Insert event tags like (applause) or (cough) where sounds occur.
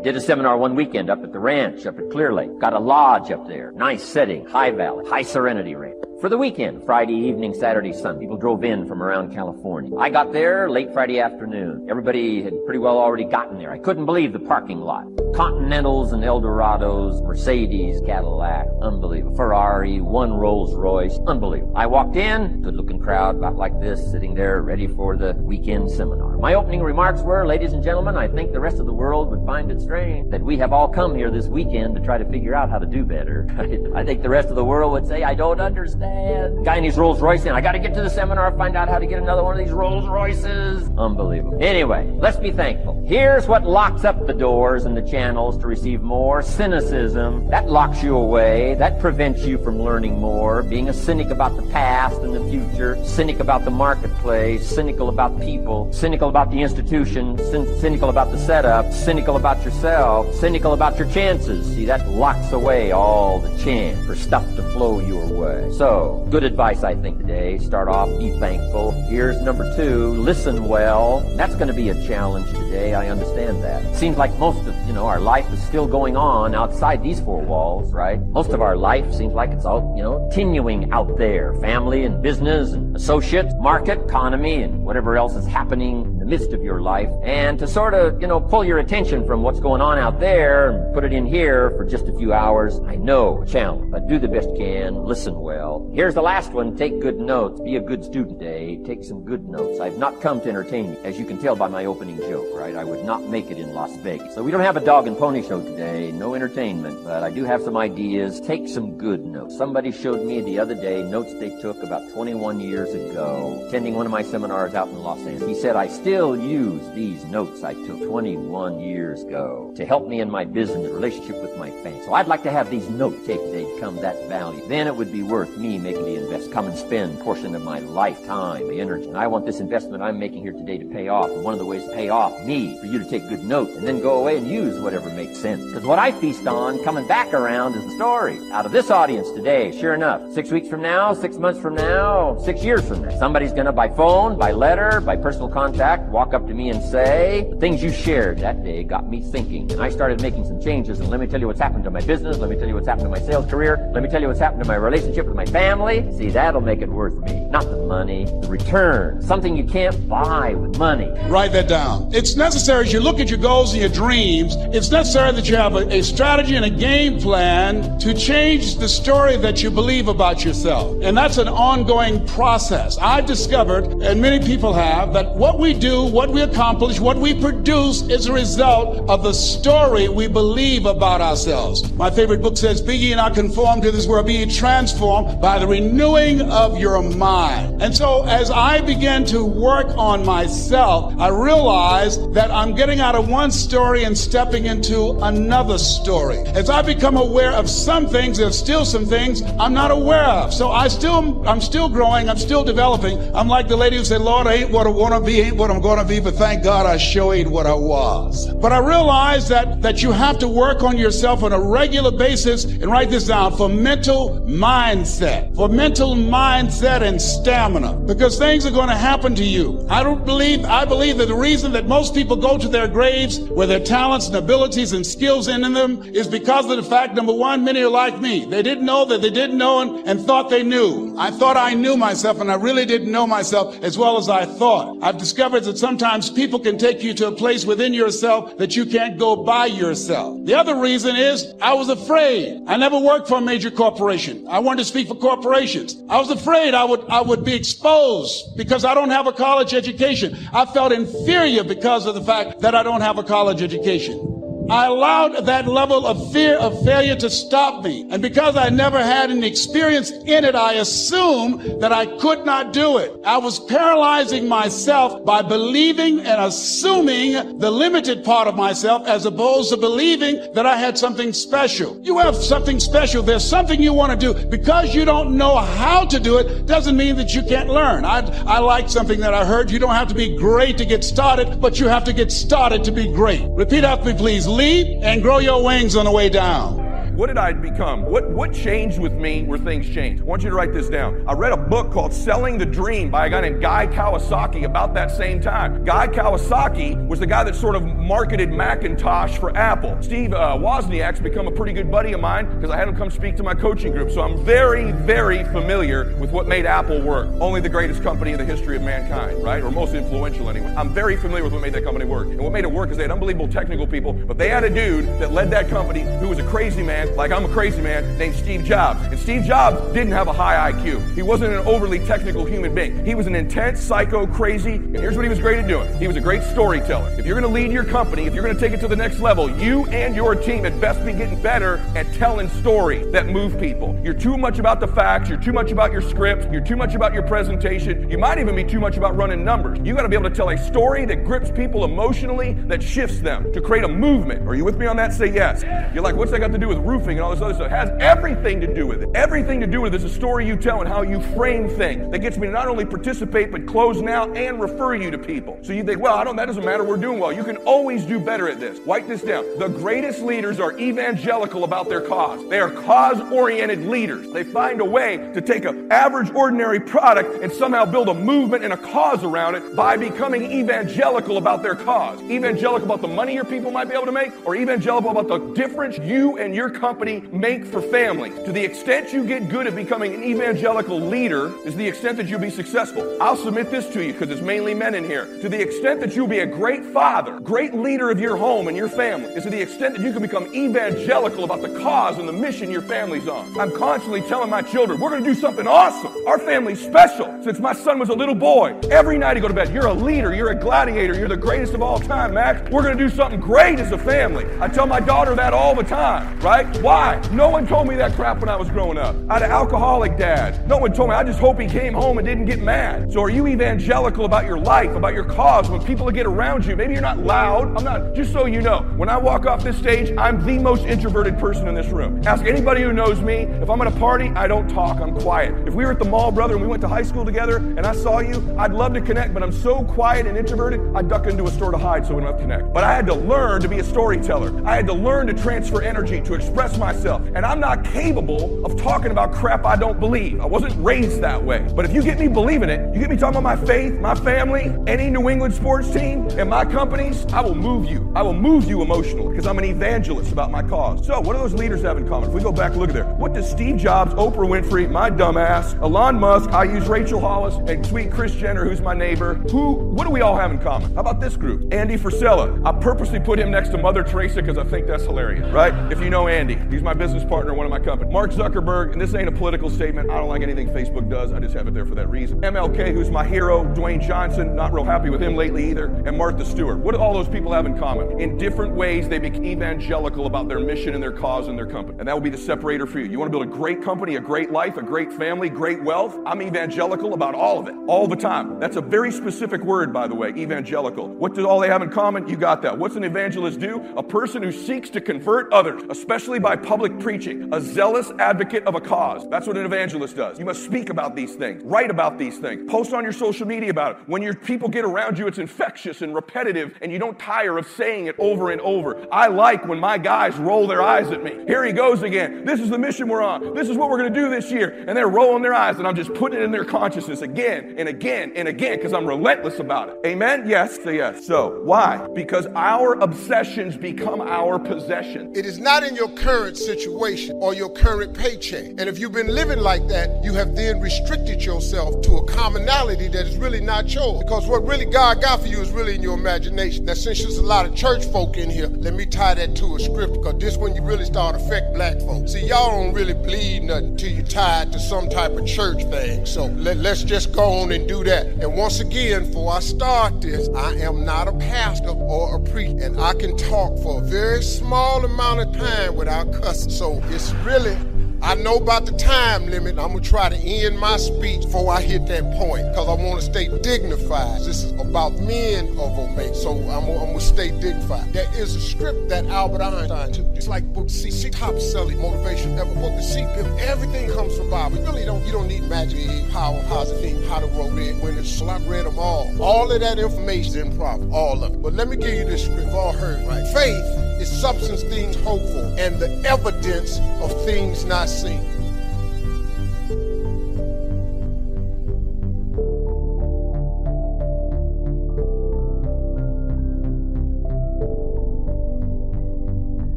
I did a seminar one weekend up at the ranch up at Clear Lake. Got a lodge up there. Nice setting, high valley, high serenity ranch for the weekend, Friday evening, Saturday, Sunday. People drove in from around California. I got there late Friday afternoon. Everybody had pretty well already gotten there. I couldn't believe the parking lot. Continentals and Eldorados, Mercedes, Cadillac, unbelievable. Ferrari, one Rolls Royce, unbelievable. I walked in, good looking crowd about like this, sitting there ready for the weekend seminar. My opening remarks were, ladies and gentlemen, I think the rest of the world would find it strange that we have all come here this weekend to try to figure out how to do better. (laughs) I think the rest of the world would say, I don't understand. Guy in his Rolls Royce, and I got to get to the seminar, find out how to get another one of these Rolls Royces. Unbelievable. Anyway, let's be thankful. Here's what locks up the doors and the channels to receive more cynicism. That locks you away. That prevents you from learning more. Being a cynic about the past and the future, cynic about the marketplace, cynical about people, cynical about the institution, cynical about the setup, cynical about yourself, cynical about your chances. See, that locks away all the chance for stuff to flow your way. So, good advice, I think, today. Start off, be thankful. Here's number two, listen well. That's going to be a challenge today. I understand that. Seems like most of, you know, our life is still going on outside these four walls, right? Most of our life seems like it's all, you know, continuing out there. Family and business and associates, market, economy, and whatever else is happening midst of your life. And to sort of, you know, pull your attention from what's going on out there and put it in here for just a few hours, I know, challenge. But do the best you can, listen well, Here's the last one. Take good notes. Be a good student today. Take some good notes. I've not come to entertain you, as you can tell by my opening joke, right? I would not make it in Las Vegas. So we don't have a dog and pony show today. No entertainment, but I do have some ideas. Take some good notes. Somebody showed me the other day notes they took about 21 years ago, attending one of my seminars out in Los Angeles. He said, I still use these notes I took 21 years ago to help me in my business relationship with my family. So I'd like to have these notes take they'd come that value. Then it would be worth me making the invest, come and spend portion of my lifetime, my energy. And I want this investment I'm making here today to pay off. And one of the ways to pay off me, for you to take good notes and then go away and use whatever makes sense. Because what I feast on coming back around is the story. Out of this audience today, sure enough, six weeks from now, six months from now, six years from now, somebody's gonna by phone, by letter, by personal contact, walk up to me and say, the things you shared that day got me thinking. And I started making some changes. And let me tell you what's happened to my business. Let me tell you what's happened to my sales career. Let me tell you what's happened to my relationship with my family family, see, that'll make it worth me. Not the money, the return. Something you can't buy with money. Write that down. It's necessary as you look at your goals and your dreams, it's necessary that you have a, a strategy and a game plan to change the story that you believe about yourself. And that's an ongoing process. I've discovered, and many people have, that what we do, what we accomplish, what we produce is a result of the story we believe about ourselves. My favorite book says, Be ye not conformed to this world, be ye transformed by the renewing of your mind. And so as I began to work on myself, I realized that I'm getting out of one story and stepping into another story. As I become aware of some things, there's still some things I'm not aware of. So I still, I'm still growing. I'm still developing. I'm like the lady who said, Lord, I ain't what I want to be, ain't what I'm going to be, but thank God I showed what I was. But I realized that, that you have to work on yourself on a regular basis and write this down for mental mindset for mental mindset and stamina because things are going to happen to you. I don't believe, I believe that the reason that most people go to their graves with their talents and abilities and skills in them is because of the fact, number one, many are like me. They didn't know that they didn't know and, and thought they knew. I thought I knew myself and I really didn't know myself as well as I thought. I've discovered that sometimes people can take you to a place within yourself that you can't go by yourself. The other reason is I was afraid. I never worked for a major corporation. I wanted to speak for corporations. I was afraid I would, I would be exposed because I don't have a college education. I felt inferior because of the fact that I don't have a college education. I allowed that level of fear of failure to stop me. And because I never had any experience in it, I assumed that I could not do it. I was paralyzing myself by believing and assuming the limited part of myself as opposed to believing that I had something special. You have something special. There's something you want to do. Because you don't know how to do it doesn't mean that you can't learn. I, I like something that I heard. You don't have to be great to get started, but you have to get started to be great. Repeat after me, please leap and grow your wings on the way down. What did I become? What, what changed with me where things changed? I want you to write this down. I read a book called Selling the Dream by a guy named Guy Kawasaki about that same time. Guy Kawasaki was the guy that sort of marketed Macintosh for Apple. Steve uh, Wozniak's become a pretty good buddy of mine because I had him come speak to my coaching group. So I'm very, very familiar with what made Apple work. Only the greatest company in the history of mankind, right? Or most influential anyway. I'm very familiar with what made that company work. And what made it work is they had unbelievable technical people, but they had a dude that led that company who was a crazy like I'm a crazy man, named Steve Jobs. And Steve Jobs didn't have a high IQ. He wasn't an overly technical human being. He was an intense, psycho, crazy, and here's what he was great at doing. He was a great storyteller. If you're going to lead your company, if you're going to take it to the next level, you and your team at best be getting better at telling stories that move people. You're too much about the facts, you're too much about your script, you're too much about your presentation, you might even be too much about running numbers. You got to be able to tell a story that grips people emotionally, that shifts them to create a movement. Are you with me on that? Say yes. You're like, what's that got to do with roofing and all this other stuff? It has everything to do with it. Everything to do with it is a story you tell and how you frame things that gets me to not only participate, but close now and refer you to people. So you think, well, I don't, that doesn't matter. We're doing well. You can always do better at this. Write this down. The greatest leaders are evangelical about their cause. They are cause oriented leaders. They find a way to take an average, ordinary product and somehow build a movement and a cause around it by becoming evangelical about their cause. Evangelical about the money your people might be able to make, or evangelical about the difference you and your company make for families. To the extent you get good at becoming an evangelical leader, is the extent that you'll be successful. I'll submit this to you because it's mainly men in here. To the extent that you'll be a great father, great leader of your home and your family, is to the extent that you can become evangelical about the cause and the mission your family's on. I'm constantly telling my children, we're going to do something awesome. Our family's special. Since my son was a little boy, every night he go to bed, you're a leader, you're a gladiator, you're the greatest of all time, Max. We're going to do something great as a family. I tell my daughter that all the time, right? Why? No one told me that crap when I was growing up. I had an alcoholic dad. No one told me. I just hope he came home and didn't get mad. So are you evangelical about your life, about your cause, when people get around you? Maybe you're not loud. I'm not, just so you know, when I walk off this stage, I'm the most introverted person in this room. Ask anybody who knows me. If I'm at a party, I don't talk. I'm quiet. If we were at the mall, brother, and we went to high school together and I saw you, I'd love to connect, but I'm so quiet and introverted, I duck into a store to hide so we don't have to connect. But I had to learn to be a storyteller. I had to learn to transfer energy, to express myself. And I'm not capable of talking about crap I don't believe. I wasn't raised that way. But if you get me believing it, you get me talking about my faith, my family, any New England sports team, and my companies, I will move you. I will move you emotionally because I'm an evangelist about my cause. So, what do those leaders have in common? If we go back look at there, what does Steve Jobs, Oprah Winfrey, my dumbass, Elon Musk, I use Rachel Hollis, and sweet Kris Jenner, who's my neighbor, who, what do we all have in common? How about this group? Andy Frisella. I purposely put him next to Mother Teresa because I think that's hilarious, right? If you know Andy, he's my business partner, one of my companies. Mark Zuckerberg, and this ain't a political statement. I don't like anything Facebook does. I just have it there for that reason. MLK, who's my hero. Dwayne Johnson, not real happy with him lately either. And Martha Stewart. What do all those people have in common? In different ways, they became evangelical about their mission and their cause and their company. And that will be the separator for you. You want to build a great company, a great life, a great family, great wealth? I'm evangelical about all of it, all the time. That's a very specific word, by the way, evangelical. What do all they have in common? You got that. What's an evangelist do? A person who seeks to convert others, especially by public preaching, a zealous advocate of a cause. That's what an evangelist does. You must speak about these things, write about these things, post on your social media about it. When your people get around you, it's infectious and repetitive, and you don't tire of saying it over and over. I like when my guys roll their eyes at me. Here he goes again. This is the mission we're on. This is what we're going to do this year. And they're rolling their eyes, and I'm just putting it in their consciousness again and again and again because I'm relentless about it. Amen? Yes, yes. So, why? Because our obsessions become our possession. It is not in your current situation or your current paycheck. And if you've been living like that, you have then restricted yourself to a commonality that is really not yours. Because what really God got for you is really in your imagination. Now, since there's a lot of church folk in here, let me tie that to a script because this when you really start affect black folks. See, y'all really believe nothing till you're tied to some type of church thing. So let, let's just go on and do that. And once again, before I start this, I am not a pastor or a priest, and I can talk for a very small amount of time without cussing. So it's really I know about the time limit. I'm gonna try to end my speech before I hit that point because I want to stay dignified. This is about men of Omega, so I'm, I'm, gonna stay dignified. There is a script that Albert Einstein took. It's like book C, C top selling motivation ever. Book the C, everything comes from Bible. You really don't. You don't need magic, power, positive, how to roll it. When it's, so I read them all. All of that information in Proverbs, all of it. But let me give you this script. You've all heard, right? Faith is substance things hopeful and the evidence of things not seen.